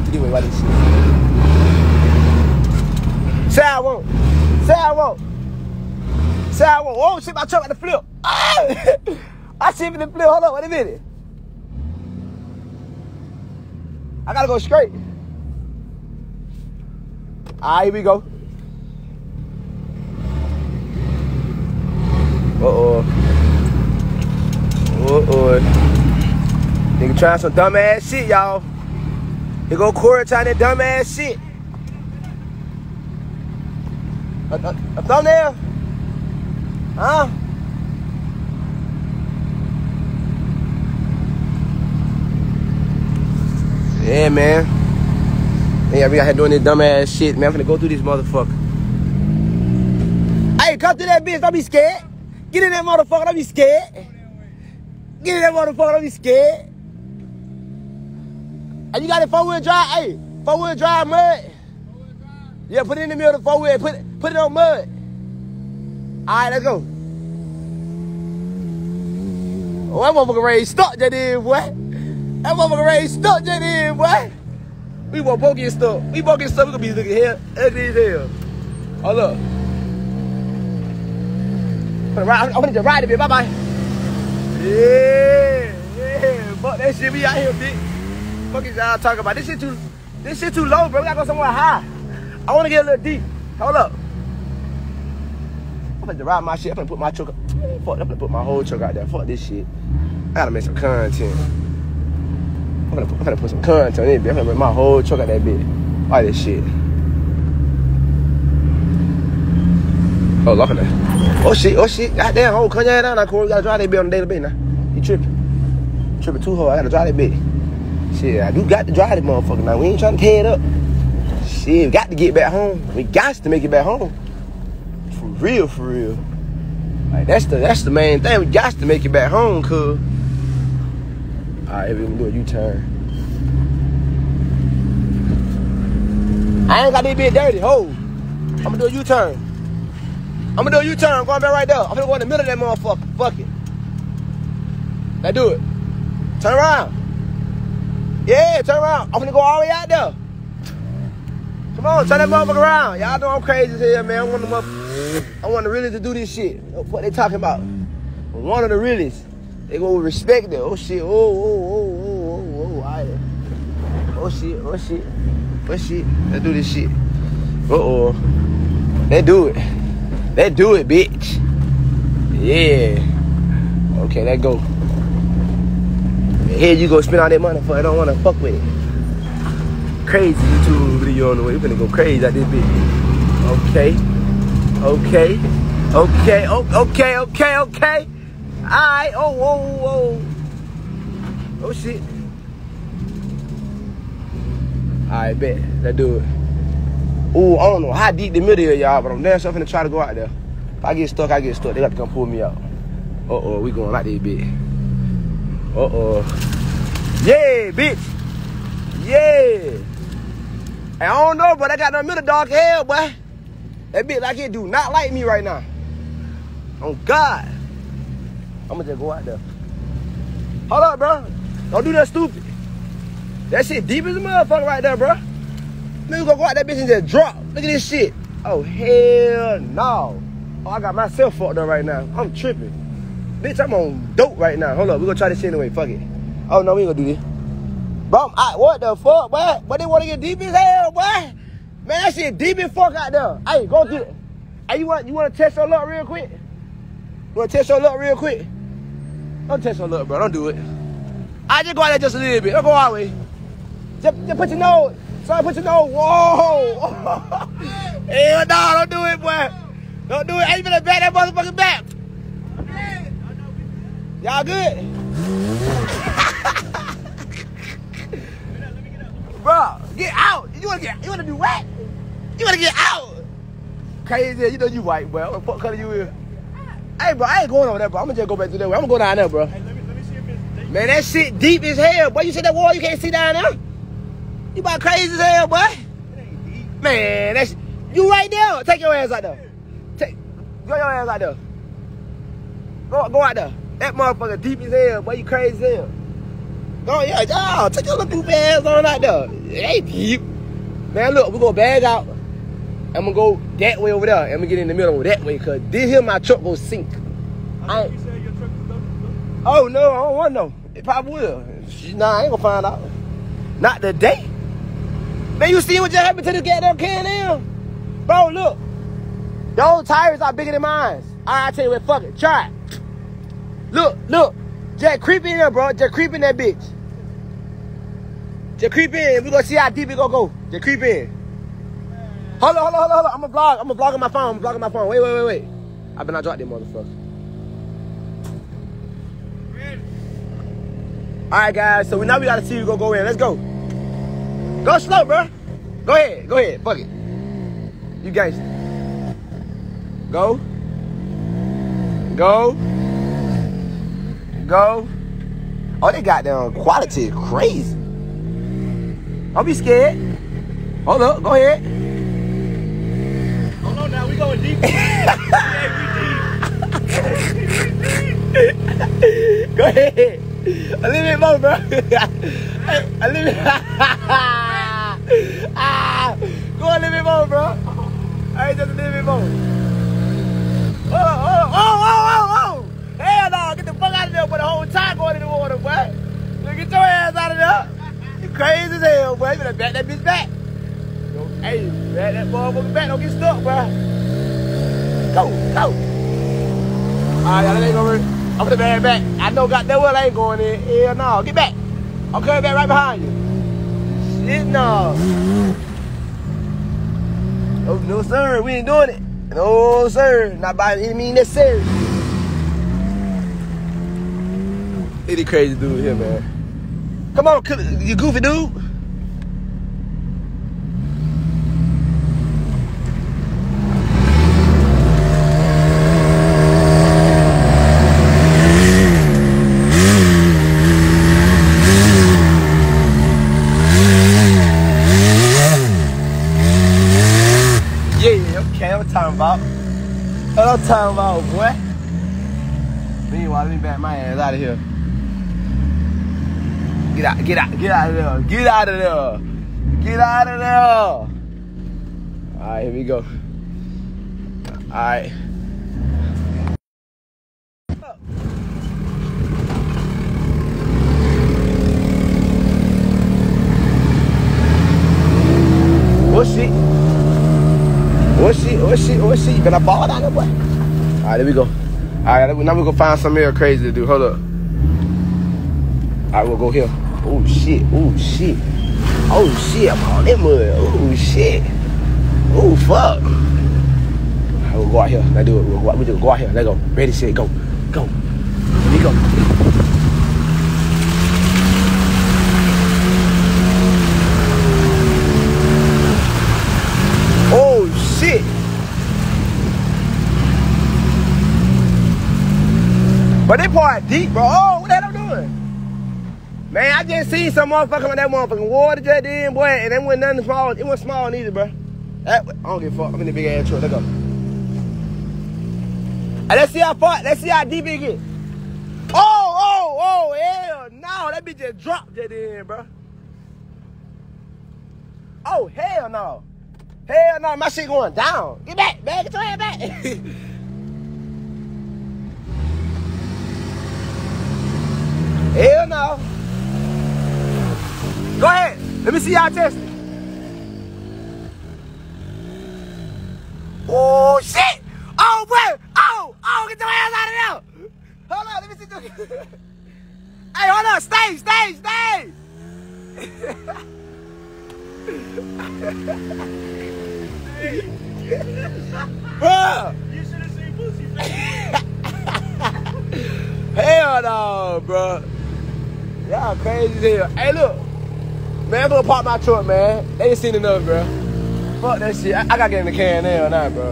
go through the way. This shit? Say I won't. Say I won't. Say I won't. Oh shit, my truck at the flip. Ah! I see him in the flip. Hold on, wait a minute. I gotta go straight. Alright, here we go. Uh-oh. Uh-oh. Nigga trying some dumb ass shit, y'all. Here go Corey trying that dumbass shit. A, a, a thumbnail? Huh? Yeah, man. Yeah, we out here doing this dumbass shit, man. I'm finna go through this motherfucker. Hey, come through that bitch. Don't be scared. Get in that motherfucker. Don't be scared. Get in that motherfucker. Don't be scared. And you got it four wheel drive. Hey, four wheel drive mud. Yeah, put it in the middle of the four wheel. Put it, put it on mud. All right, let's go. Oh, that motherfucker ready stuck that in, boy. That motherfucker ready stuck that in, boy. We want both get stuck. We both get stuck. We gonna be looking here ugly as hell. Hold up. I'm gonna gonna ride a bit. Bye bye. Yeah, yeah. Fuck that shit. We out here, bitch. Fuck is y'all talking about? This shit too, this shit too low, bro. We gotta go somewhere high. I wanna get a little deep. Hold up. I'm gonna ride my shit. I'm gonna put my truck. Fuck. I'm gonna put my whole truck out there. Fuck this shit. I gotta make some content. I'm gonna put, I'm gonna put some content in it. I'm gonna put my whole truck out that bitch. All this shit. Oh, at that. Oh shit, oh shit. Goddamn, come your down. You gotta drive that bitch on the daily basis now. You tripping. Tripping too hard. I gotta drive that bitch. Shit, I do got to drive that motherfucker now. We ain't trying to tear it up. Shit, we got to get back home. We got to make it back home. For real, for real. Like that's the that's the main thing. We got to make it back home, cuz. Alright, we gonna do a U-turn. I ain't got this bit dirty. Ho. I'm gonna do a U-turn. I'm gonna do a U-turn. I'm going back right there. I'm gonna go in the middle of that motherfucker. Fuck it. Now do it. Turn around. Yeah, turn around. I'm gonna go all the way out there. Come on, turn that motherfucker around. Y'all know I'm crazy as hell, man. I want the. I want the realest to do this shit. What they talking about? One of the realest. They go respect it. Oh shit. Oh, oh, oh, oh, oh, oh. Alright. Oh shit. Oh shit. Oh shit. Let's do this shit. Uh oh. Let's do it. Let's do it, bitch. Yeah. Okay, let go. Here you go spend all that money for I don't wanna fuck with it. Crazy YouTube video on the way. We're gonna go crazy at this bitch. Okay. Okay. Okay. Oh, okay. Okay. Okay. Alright. Oh, whoa, whoa. Oh shit. Alright, bet. Let's do it. Ooh, I don't know how deep the middle is, y'all, but I'm damn sure finna try to go out there. If I get stuck, I get stuck. They got to come pull me out. Uh-oh, we going like this bitch. Uh-oh. Yeah, bitch. Yeah. I don't know, but I got no middle dog hell, boy. That bitch like it do not like me right now. On God. I'ma just go out there. Hold up, bro. Don't do that stupid. That shit deep as a motherfucker right there, bro. Nigga gonna go out that bitch and just drop. Look at this shit. Oh, hell no. Oh, I got myself fucked up right now. I'm tripping. Bitch, I'm on dope right now. Hold up, we gonna try this shit anyway. Fuck it. Oh, no, we ain't gonna do this. Bro, I, what the fuck, boy? But they wanna get deep as hell, boy. Man, that shit deep as fuck out there. Hey, go through it. Hey, you want, you wanna test your luck real quick? You wanna test your luck real quick? Don't test your luck, bro. Don't do it. I just go out there just a little bit. Don't go all the way. Just, just put your nose. Son, put your nose. Whoa. Hell no, don't do it, boy. Don't do it. Hey, you better back that motherfucker back. Y'all good? Bro, get out. You wanna get you wanna do what? You wanna get out. Crazy, you know you white, bro. What fuck color you is? Hey bro, I ain't going over there, bro. I'm gonna just go back to that way. I'm gonna go down there, bro. Hey, let me, let me see Man, that shit deep as hell. Boy, you see that wall you can't see down there? You about crazy as hell, boy. Man, that's you right there. Take your ass out there. Take go your ass out there. Go go out there. That motherfucker deep as hell, boy. You crazy as hell. Go yeah, y'all take your little looking ass on out there. Hey, keep. Man, look, we gonna bag out. I'm gonna go that way over there. I'm gonna get in the middle of that way, cause this here my truck will sink. I ain't- Oh no, I don't want no. It probably will. Nah, I ain't gonna find out. Not today. Man, you see what just happened to the goddamn Can-Am? Bro, look. Those tires are bigger than mine. Alright, I tell you what, fuck it. Try it. Look, look. Just creep in here, bro. Just creep in that bitch. Just creep in. We gonna see how deep it gonna go. Just creep in. Hold on, hold on, hold on, hold on. I'm gonna vlog. I'm gonna vlog on my phone. I'm vlogging my phone. Wait, wait, wait, wait. I better not drop that motherfucker. All right, guys. So we now we gotta see who gonna go in. Let's go. Go slow, bro. Go ahead. Go ahead. Fuck it. You guys. Go. Go. Go. Oh, they got down quality crazy. Don't be scared. Hold up. Go ahead. Hold on now, we going deep. yeah, Go ahead. A little bit more, bro. a little bit. ah, go a little bit more, bro. Hey, just a little bit more. Oh, oh, oh, oh, oh, oh. Hell no, get the fuck out of there, but the whole time going boy. Look, get your ass out of there. You crazy as hell, boy. You better back that bitch back. Yo, Hey, back that motherfucker back. Don't get stuck, bro. Go, go. Alright, y'all, ain't gonna I'm gonna bag back. I know that well ain't going in. Hell no. Get back. I'm coming back right behind you. Shit no. Oh no sir, we ain't doing it. No sir. Not by any means necessary. Any crazy dude here, man. Come on, you goofy dude. Yeah, yeah, okay, I'm talking about. What I'm talking about, boy. Meanwhile, let me back my ass out of here. Get out, get out, get out of there. Get out of there. Get out of there. Alright, here we go. Oh shit, oh shit, oh shit. You better ball down there, boy. Alright, there we go. Alright, now we go find something here crazy to do. Hold up. Alright, we'll go here. Oh shit, oh shit. Oh shit, I'm on that mud. Oh shit. Oh fuck. Alright, we'll go out here. Let's do it. We'll go out, we just go out here. Let's go. Ready, set, go. Go. Here we go. Oh shit. But they part deep, bro. Oh, seen some motherfucker with that motherfucking water jet in, boy, and it wasn't nothing small. It wasn't small neither, bro. That, I don't give a fuck. I'm in the big ass truck. Let's go. Let's see how far. Let's see how deep it get. Oh, oh, oh, hell no. That bitch just dropped that in, bro. Oh, hell no. Hell no, my shit going down. Get back, man. Get your head back. Hell no. Go ahead. Let me see y'all test it. Oh, shit. Oh, boy. Oh, oh, get your ass out of there. Hold on, let me see. hey, hold on. Stay, stay, stay. Bruh. You should have seen Boosie face. Hell no, bro. Y'all crazy as. Hey, look. Man, I'm gonna pop my truck, man. They ain't seen enough, bro. Fuck that shit. I, I gotta get in the can now, now, bro.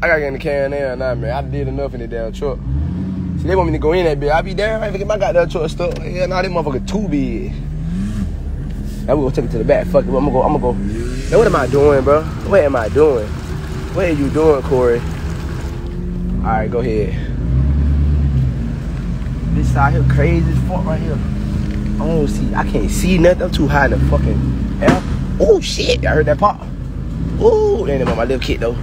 I gotta get in the can now, now, man. I did enough in the damn truck. See, they want me to go in that bitch. I be there. I ain't get my goddamn truck stuck. Yeah, nah, this motherfucker too big. Now we gonna take it to the back. Fuck it. I'm gonna go. I'm gonna go. Now, what am I doing, bro? What am I doing? What are you doing, Corey? All right, go ahead. This out here crazy as fuck right here. I don't see. I can't see nothing. I'm too high in the fucking air. Oh shit! I heard that pop. Ooh, ain't on my little kid though.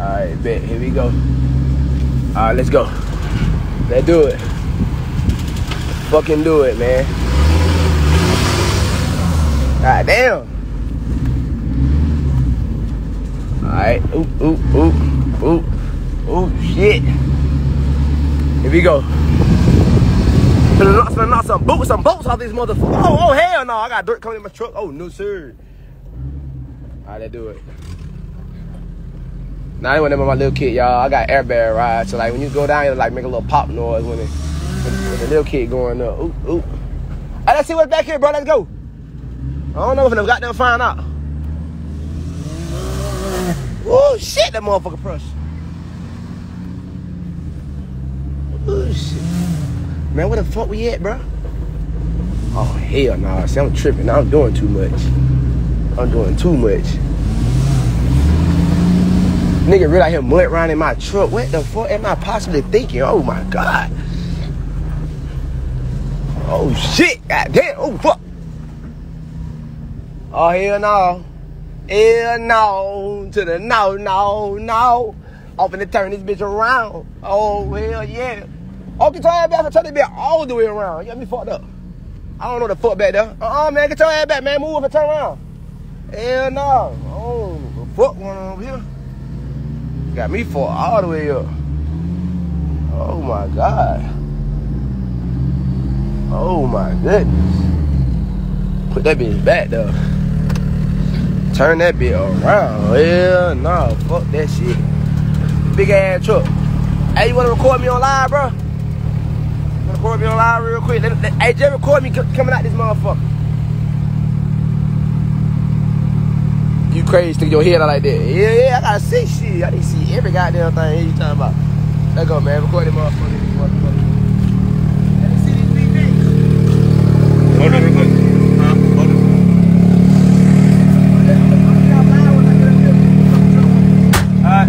All right, bet. Here we go. All right, let's go. Let's do it. Fucking do it, man. God damn. Alright. Ooh, ooh, ooh, ooh. Ooh, shit. Here we go. Finna some boots, some bolts off this motherfucker. Oh, oh, hell no. I got dirt coming in my truck. Oh, no, sir. Alright, let's do it. Now, I ain't with my little kid, y'all. I got airbag ride. So, like, when you go down, you like make a little pop noise when, it, when, when the little kid going up. Ooh. Hey, let's see what's back here, bro. Let's go. I don't know if I've got them find out. Oh shit, that motherfucker press. Oh shit. Man, where the fuck we at, bro? Oh hell no, nah. see I'm tripping. I'm doing too much. I'm doing too much. Nigga really out here mud in my truck. What the fuck am I possibly thinking? Oh my god. Oh shit, god damn, oh fuck. Oh hell no. Hell no. To the no, no, no. I'm finna turn this bitch around. Oh hell yeah. Okay, turn that back, turn this bitch all the way around. You got me fucked up. I don't know the fuck back there. Uh-uh, man, get your ass back, man. Move and turn around. Hell no. Oh, the fuck going on over here? Got me fucked all the way up. Oh my god. Oh my goodness. Put that bitch back though. Turn that bitch around. Hell no. Fuck that shit. Big ass truck. Hey, you wanna record me on live, bro? You wanna record me on live real quick? Let- let- Hey, just record me coming out this motherfucker. You crazy, stick your head out like that. Yeah, yeah, I gotta see shit. I need to see every goddamn thing you talking about. Let's go, man. Record this motherfucker. This motherfucker. Let me see these big things. Hold on, real quick. Huh? Hold on. Alright.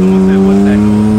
Someone said, what's that noise?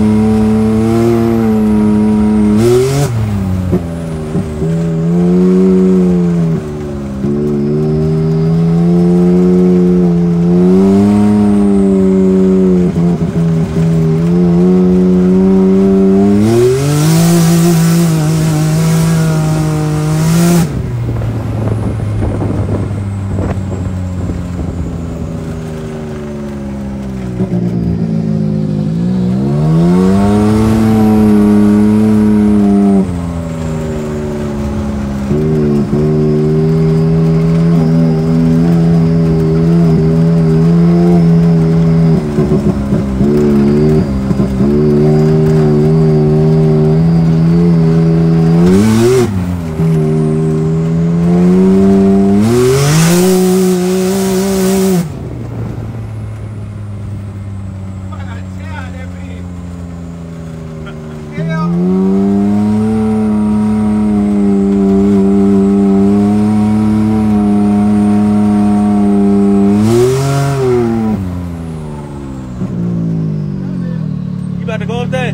You about to go up there?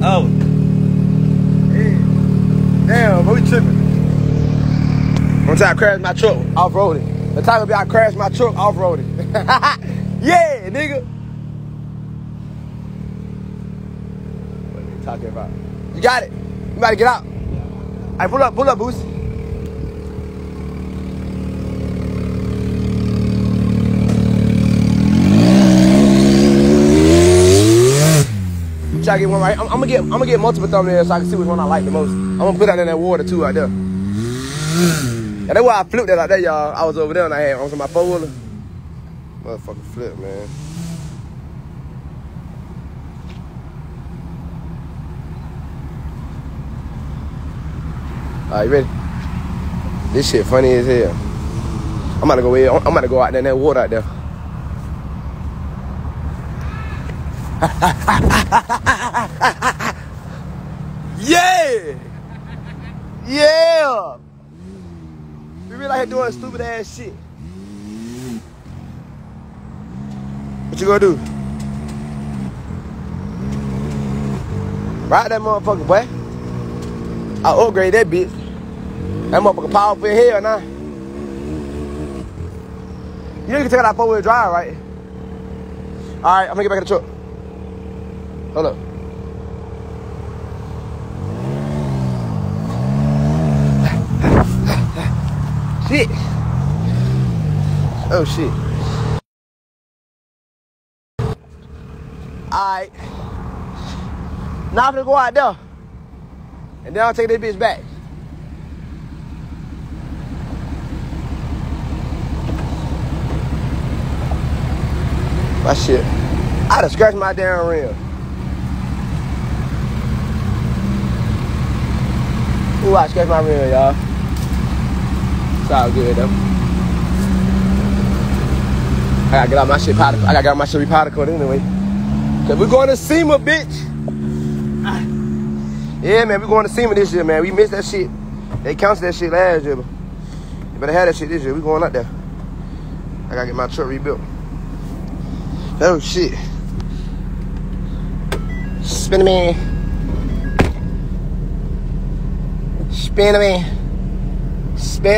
Oh, Damn, but we tripping. One time I crashed my truck off roading. The time I crashed my truck off roading. yeah, nigga. What are you talking about? You got it. You about to get out. Hey, pull up, pull up, Boost. To get one right. I'm, I'm gonna get I'm gonna get multiple thumbnails so I can see which one I like the most. I'm gonna put that in that water too out there. And that's why I flipped that out there, y'all. I was over there and I had on my four wheeler. Motherfucking flip, man. All right, you ready? This shit funny as hell. I'm to go. Here. I'm to go out there in that water out there. yeah, yeah. We really here doing stupid ass shit. What you gonna do? Ride that motherfucker, boy. I upgrade that bitch. That motherfucker powerful in hell now. You know you can take out that four wheel drive, right? Alright, I'm gonna get back in the truck. Hold up. shit. Oh shit. Alright. Now I'm gonna go out there. And then I'll take this bitch back. My shit. I done scratched my damn rim. I scratched my rim, y'all. It's all good though. I gotta get out my shit powder. I gotta get out my shit coat anyway. Cause we're going to SEMA, bitch. Yeah, man, we're going to SEMA this year, man. We missed that shit. They counted that shit last year, but you better have that shit this year. We going up there. I gotta get my truck rebuilt. Oh shit. Spin man. Spin man. Spin